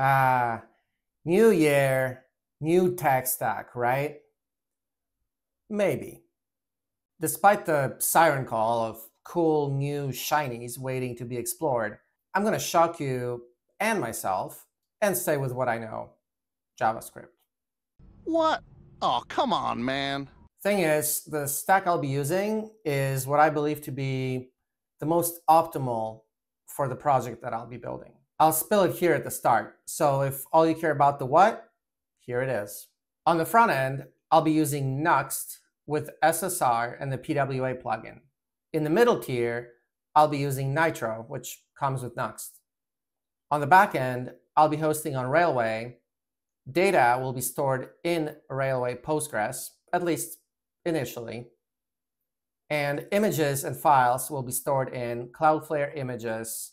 Ah, new year, new tech stack, right? Maybe. Despite the siren call of cool new shinies waiting to be explored, I'm going to shock you and myself and stay with what I know JavaScript. What? Oh, come on, man. Thing is, the stack I'll be using is what I believe to be the most optimal for the project that I'll be building. I'll spill it here at the start. So if all you care about the what, here it is. On the front end, I'll be using Nuxt with SSR and the PWA plugin. In the middle tier, I'll be using Nitro, which comes with Nuxt. On the back end, I'll be hosting on Railway. Data will be stored in Railway Postgres, at least initially. And images and files will be stored in Cloudflare Images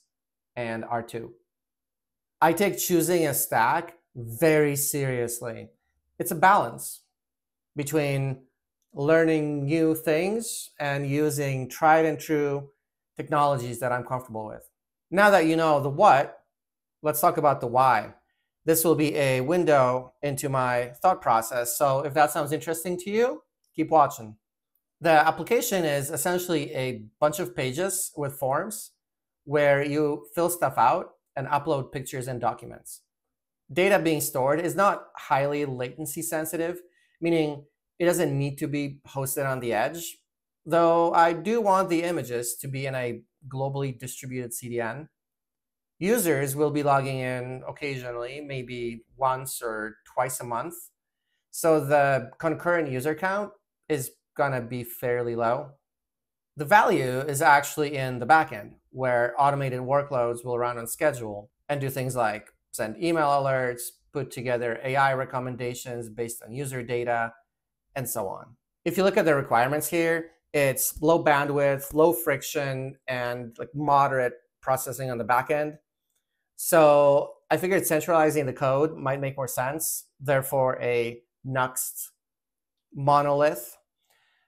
and R2. I take choosing a stack very seriously. It's a balance between learning new things and using tried and true technologies that I'm comfortable with. Now that you know the what, let's talk about the why. This will be a window into my thought process. So if that sounds interesting to you, keep watching. The application is essentially a bunch of pages with forms where you fill stuff out and upload pictures and documents. Data being stored is not highly latency sensitive, meaning it doesn't need to be hosted on the edge, though I do want the images to be in a globally distributed CDN. Users will be logging in occasionally, maybe once or twice a month. So the concurrent user count is going to be fairly low. The value is actually in the backend, where automated workloads will run on schedule and do things like send email alerts, put together AI recommendations based on user data, and so on. If you look at the requirements here, it's low bandwidth, low friction, and like moderate processing on the back end. So I figured centralizing the code might make more sense. Therefore, a Nuxt monolith.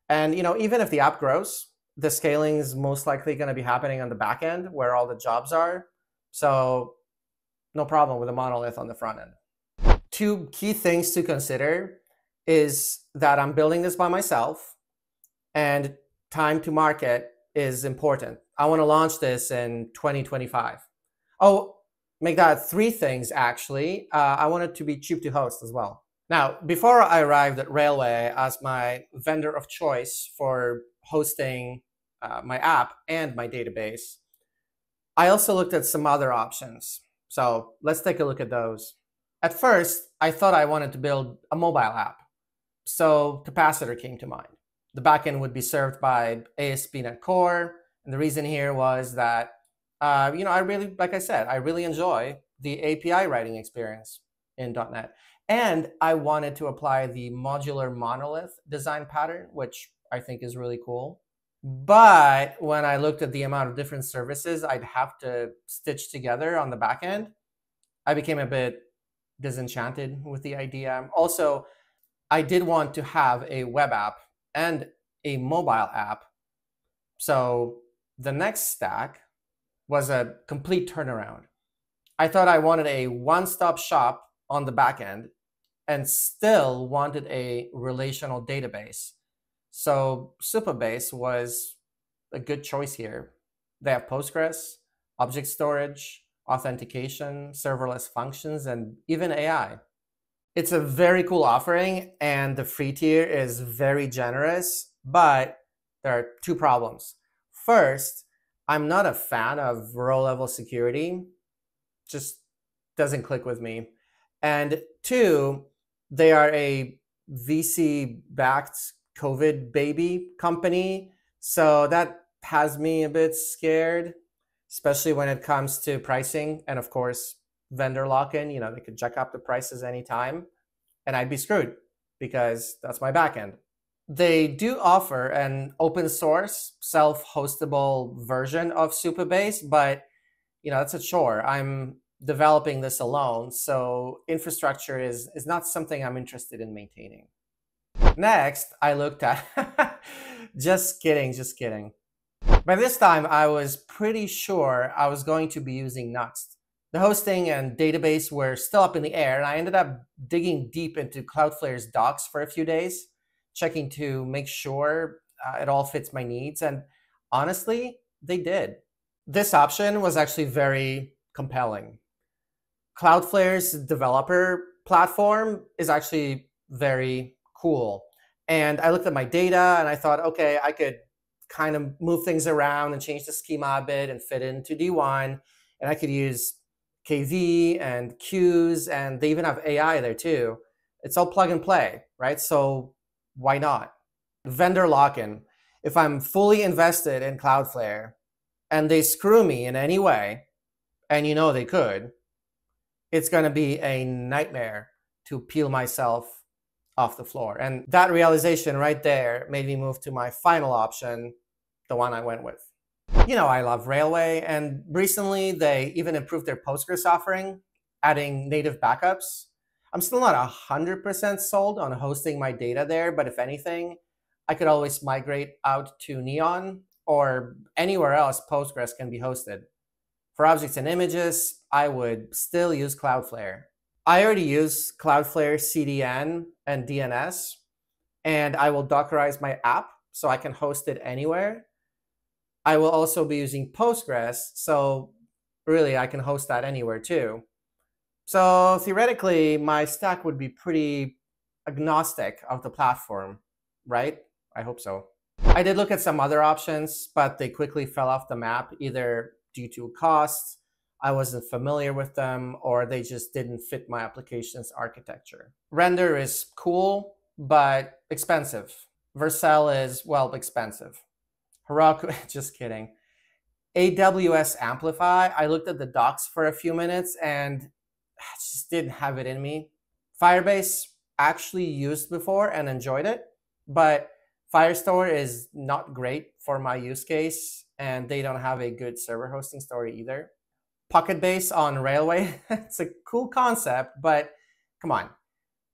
And you know, even if the app grows, the scaling is most likely going to be happening on the back end where all the jobs are. So no problem with a monolith on the front end. Two key things to consider is that I'm building this by myself and time to market is important. I want to launch this in 2025. Oh, make that three things actually. Uh, I want it to be cheap to host as well. Now, before I arrived at Railway as my vendor of choice for hosting uh, my app and my database, I also looked at some other options. So let's take a look at those. At first, I thought I wanted to build a mobile app. So Capacitor came to mind. The backend would be served by ASP.NET Core. And the reason here was that, uh, you know, I really, like I said, I really enjoy the API writing experience in .NET. And I wanted to apply the modular monolith design pattern, which I think is really cool. But when I looked at the amount of different services I'd have to stitch together on the back end, I became a bit disenchanted with the idea. Also, I did want to have a web app and a mobile app. So the next stack was a complete turnaround. I thought I wanted a one stop shop on the back end and still wanted a relational database. So Supabase was a good choice here. They have Postgres, object storage, authentication, serverless functions, and even AI. It's a very cool offering, and the free tier is very generous, but there are two problems. First, I'm not a fan of row level security, just doesn't click with me. And two, they are a VC backed COVID baby company. So that has me a bit scared, especially when it comes to pricing. And of course, vendor lock in, you know, they could jack up the prices anytime and I'd be screwed because that's my backend. They do offer an open source, self hostable version of Supabase, but you know, that's a chore. I'm developing this alone. So infrastructure is, is not something I'm interested in maintaining. Next, I looked at, just kidding, just kidding. By this time, I was pretty sure I was going to be using Nuxt. The hosting and database were still up in the air, and I ended up digging deep into Cloudflare's docs for a few days, checking to make sure uh, it all fits my needs. And honestly, they did. This option was actually very compelling. Cloudflare's developer platform is actually very cool. And I looked at my data and I thought, okay, I could kind of move things around and change the schema a bit and fit into D1. And I could use KV and queues, and they even have AI there too. It's all plug and play, right? So why not? Vendor lock-in. If I'm fully invested in Cloudflare and they screw me in any way, and you know they could, it's going to be a nightmare to peel myself off the floor. And that realization right there made me move to my final option, the one I went with you know, I love Railway, and recently they even improved their Postgres offering, adding native backups. I'm still not 100% sold on hosting my data there, but if anything, I could always migrate out to Neon or anywhere else Postgres can be hosted. For objects and images, I would still use Cloudflare. I already use Cloudflare CDN and DNS, and I will Dockerize my app so I can host it anywhere. I will also be using Postgres. So really, I can host that anywhere too. So theoretically, my stack would be pretty agnostic of the platform, right? I hope so. I did look at some other options, but they quickly fell off the map, either due to costs, I wasn't familiar with them, or they just didn't fit my application's architecture. Render is cool, but expensive. Vercel is, well, expensive. Heroku, just kidding. AWS Amplify, I looked at the docs for a few minutes and just didn't have it in me. Firebase actually used before and enjoyed it, but Firestore is not great for my use case and they don't have a good server hosting story either. PocketBase on Railway, it's a cool concept, but come on,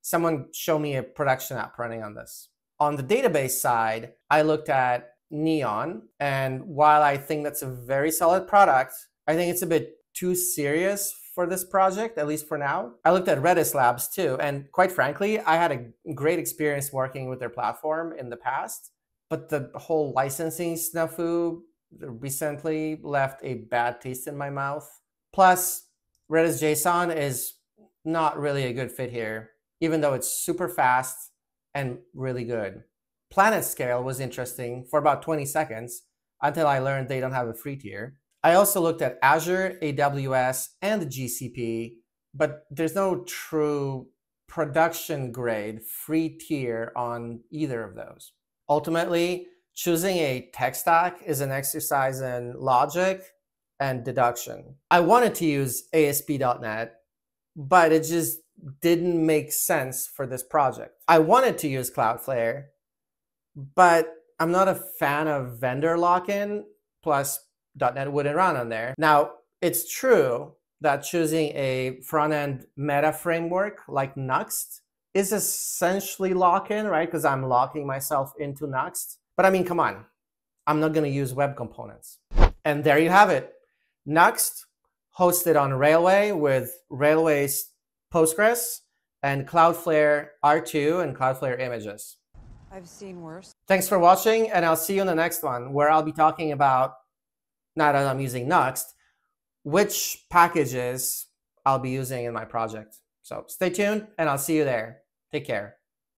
someone show me a production app running on this. On the database side, I looked at Neon. And while I think that's a very solid product, I think it's a bit too serious for this project, at least for now. I looked at Redis Labs too, and quite frankly, I had a great experience working with their platform in the past. But the whole licensing snafu recently left a bad taste in my mouth. Plus, Redis JSON is not really a good fit here, even though it's super fast and really good. PlanetScale was interesting for about 20 seconds until I learned they don't have a free tier. I also looked at Azure, AWS, and GCP, but there's no true production grade free tier on either of those. Ultimately, choosing a tech stack is an exercise in logic and deduction. I wanted to use ASP.NET, but it just didn't make sense for this project. I wanted to use Cloudflare, but I'm not a fan of vendor lock-in. Plus, .NET wouldn't run on there. Now, it's true that choosing a front-end meta framework like Nuxt is essentially lock-in, right? Because I'm locking myself into Nuxt. But I mean, come on, I'm not going to use web components. And there you have it. Nuxt hosted on Railway with Railway's Postgres and Cloudflare R2 and Cloudflare images. I've seen worse. Thanks for watching, and I'll see you in the next one where I'll be talking about, now that I'm using Nuxt, which packages I'll be using in my project. So stay tuned, and I'll see you there. Take care.